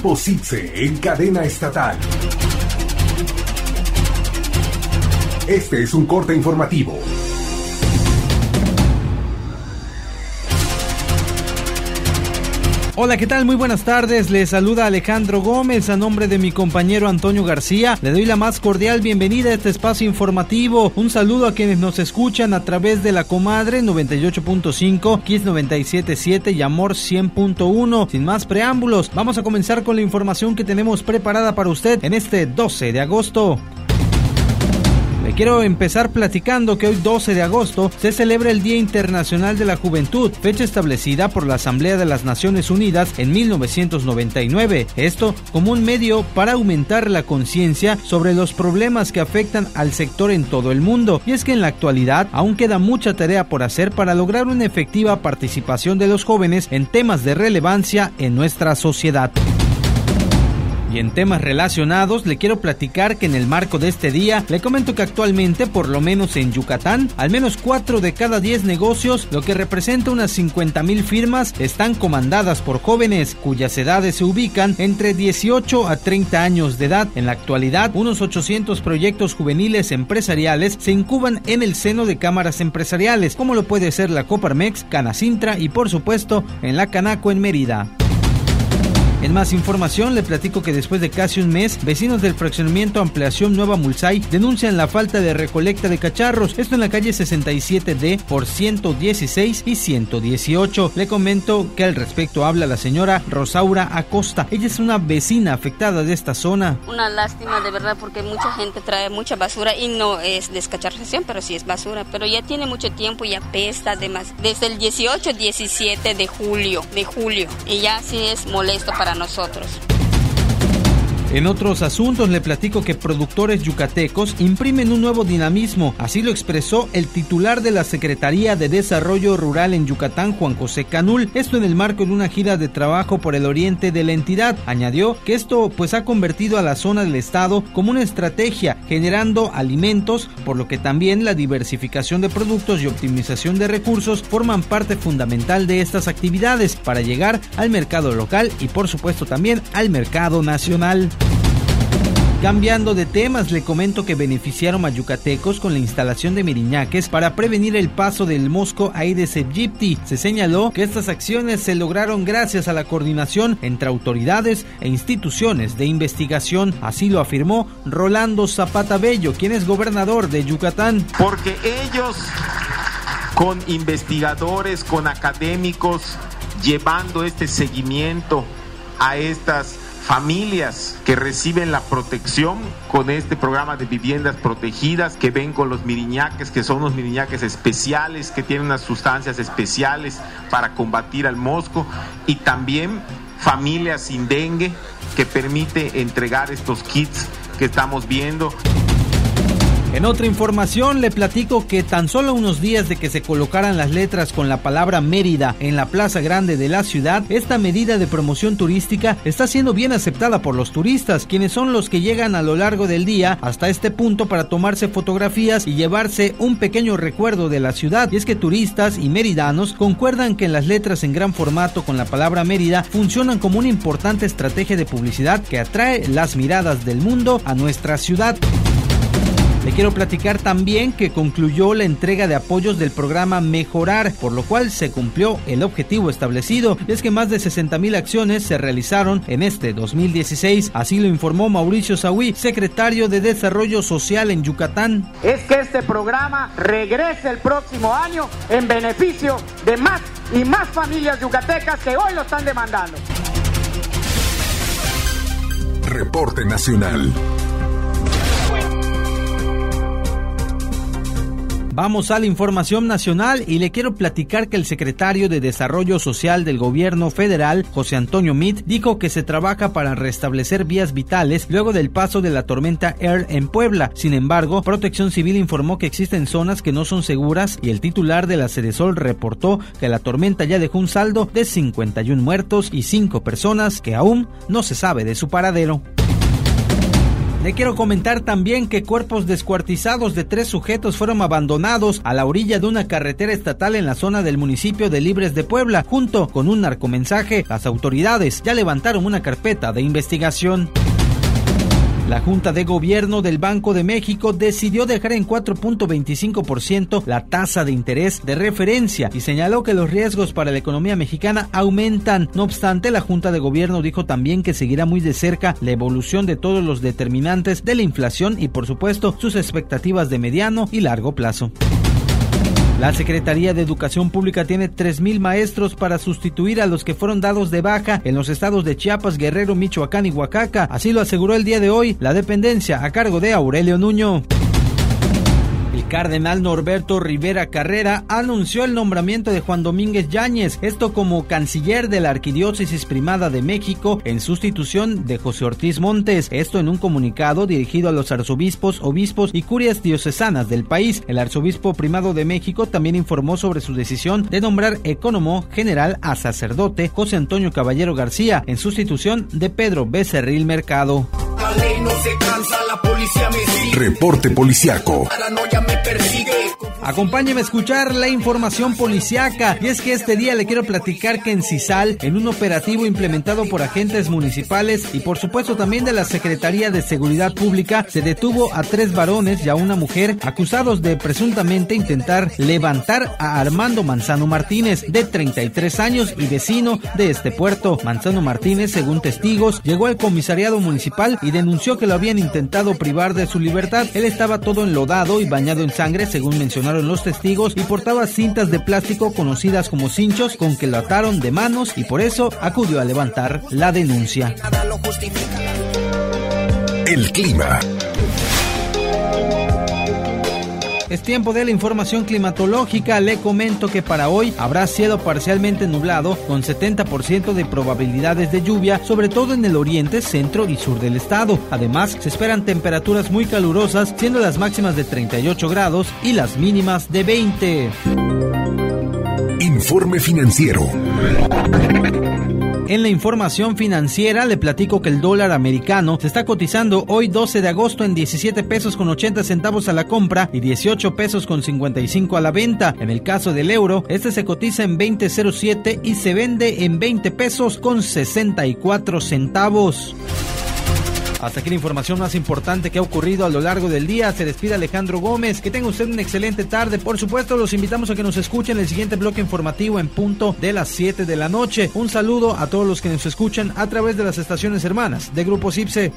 Grupo CITSE en cadena estatal. Este es un corte informativo. Hola, ¿qué tal? Muy buenas tardes. Les saluda Alejandro Gómez a nombre de mi compañero Antonio García. Le doy la más cordial bienvenida a este espacio informativo. Un saludo a quienes nos escuchan a través de la comadre 98.5, Kiss 97.7 y Amor 100.1. Sin más preámbulos, vamos a comenzar con la información que tenemos preparada para usted en este 12 de agosto. Quiero empezar platicando que hoy 12 de agosto se celebra el Día Internacional de la Juventud, fecha establecida por la Asamblea de las Naciones Unidas en 1999. Esto como un medio para aumentar la conciencia sobre los problemas que afectan al sector en todo el mundo. Y es que en la actualidad aún queda mucha tarea por hacer para lograr una efectiva participación de los jóvenes en temas de relevancia en nuestra sociedad. Y en temas relacionados, le quiero platicar que en el marco de este día, le comento que actualmente, por lo menos en Yucatán, al menos 4 de cada 10 negocios, lo que representa unas 50 mil firmas, están comandadas por jóvenes, cuyas edades se ubican entre 18 a 30 años de edad. En la actualidad, unos 800 proyectos juveniles empresariales se incuban en el seno de cámaras empresariales, como lo puede ser la Coparmex, Canacintra y por supuesto en la Canaco en Mérida. En más información, le platico que después de casi un mes, vecinos del fraccionamiento Ampliación Nueva Mulsay denuncian la falta de recolecta de cacharros. Esto en la calle 67D por 116 y 118. Le comento que al respecto habla la señora Rosaura Acosta. Ella es una vecina afectada de esta zona. Una lástima de verdad porque mucha gente trae mucha basura y no es descacharración, pero sí es basura. Pero ya tiene mucho tiempo y apesta además. Desde el 18, 17 de julio, de julio. Y ya sí es molesto para nosotros. En otros asuntos le platico que productores yucatecos imprimen un nuevo dinamismo, así lo expresó el titular de la Secretaría de Desarrollo Rural en Yucatán, Juan José Canul, esto en el marco de una gira de trabajo por el oriente de la entidad. Añadió que esto pues ha convertido a la zona del estado como una estrategia, generando alimentos, por lo que también la diversificación de productos y optimización de recursos forman parte fundamental de estas actividades para llegar al mercado local y por supuesto también al mercado nacional. Cambiando de temas, le comento que beneficiaron a yucatecos con la instalación de miriñaques para prevenir el paso del mosco Aedes aegypti. Se señaló que estas acciones se lograron gracias a la coordinación entre autoridades e instituciones de investigación. Así lo afirmó Rolando Zapata Bello, quien es gobernador de Yucatán. Porque ellos, con investigadores, con académicos, llevando este seguimiento a estas familias que reciben la protección con este programa de viviendas protegidas, que ven con los miriñaques, que son unos miriñaques especiales, que tienen unas sustancias especiales para combatir al mosco, y también familias sin dengue, que permite entregar estos kits que estamos viendo. En otra información le platico que tan solo unos días de que se colocaran las letras con la palabra Mérida en la plaza grande de la ciudad, esta medida de promoción turística está siendo bien aceptada por los turistas, quienes son los que llegan a lo largo del día hasta este punto para tomarse fotografías y llevarse un pequeño recuerdo de la ciudad. Y es que turistas y meridanos concuerdan que las letras en gran formato con la palabra Mérida funcionan como una importante estrategia de publicidad que atrae las miradas del mundo a nuestra ciudad. Le quiero platicar también que concluyó la entrega de apoyos del programa Mejorar, por lo cual se cumplió el objetivo establecido. Es que más de 60 mil acciones se realizaron en este 2016. Así lo informó Mauricio Saúl, secretario de Desarrollo Social en Yucatán. Es que este programa regrese el próximo año en beneficio de más y más familias yucatecas que hoy lo están demandando. Reporte Nacional. Vamos a la información nacional y le quiero platicar que el secretario de Desarrollo Social del gobierno federal, José Antonio Mit, dijo que se trabaja para restablecer vías vitales luego del paso de la tormenta Air en Puebla. Sin embargo, Protección Civil informó que existen zonas que no son seguras y el titular de la Cedesol reportó que la tormenta ya dejó un saldo de 51 muertos y 5 personas que aún no se sabe de su paradero. Le quiero comentar también que cuerpos descuartizados de tres sujetos fueron abandonados a la orilla de una carretera estatal en la zona del municipio de Libres de Puebla, junto con un narcomensaje. Las autoridades ya levantaron una carpeta de investigación. La Junta de Gobierno del Banco de México decidió dejar en 4.25% la tasa de interés de referencia y señaló que los riesgos para la economía mexicana aumentan. No obstante, la Junta de Gobierno dijo también que seguirá muy de cerca la evolución de todos los determinantes de la inflación y por supuesto sus expectativas de mediano y largo plazo. La Secretaría de Educación Pública tiene 3.000 maestros para sustituir a los que fueron dados de baja en los estados de Chiapas, Guerrero, Michoacán y Oaxaca. Así lo aseguró el día de hoy la dependencia a cargo de Aurelio Nuño. El cardenal Norberto Rivera Carrera anunció el nombramiento de Juan Domínguez Yáñez, esto como canciller de la Arquidiócesis Primada de México en sustitución de José Ortiz Montes, esto en un comunicado dirigido a los arzobispos, obispos y curias diocesanas del país. El arzobispo primado de México también informó sobre su decisión de nombrar economo general a sacerdote José Antonio Caballero García en sustitución de Pedro Becerril Mercado. Reporte policiaco. Acompáñeme a escuchar la información policiaca. Y es que este día le quiero platicar que en Cisal, en un operativo implementado por agentes municipales y por supuesto también de la Secretaría de Seguridad Pública, se detuvo a tres varones y a una mujer acusados de presuntamente intentar levantar a Armando Manzano Martínez, de 33 años y vecino de este puerto. Manzano Martínez, según testigos, llegó al comisariado municipal y denunció que lo habían intentado privar de su libertad. Él estaba todo enlodado y bañado en sangre, según los testigos, y portaba cintas de plástico conocidas como cinchos con que lo ataron de manos y por eso acudió a levantar la denuncia. El clima. Es tiempo de la información climatológica. Le comento que para hoy habrá cielo parcialmente nublado con 70% de probabilidades de lluvia, sobre todo en el oriente, centro y sur del estado. Además, se esperan temperaturas muy calurosas, siendo las máximas de 38 grados y las mínimas de 20. Informe financiero. En la información financiera le platico que el dólar americano se está cotizando hoy 12 de agosto en 17 pesos con 80 centavos a la compra y 18 pesos con 55 a la venta. En el caso del euro, este se cotiza en 20.07 y se vende en 20 pesos con 64 centavos. Hasta aquí la información más importante que ha ocurrido a lo largo del día. Se despide Alejandro Gómez. Que tenga usted una excelente tarde. Por supuesto, los invitamos a que nos escuchen el siguiente bloque informativo en punto de las 7 de la noche. Un saludo a todos los que nos escuchan a través de las estaciones hermanas de Grupo CIPSE.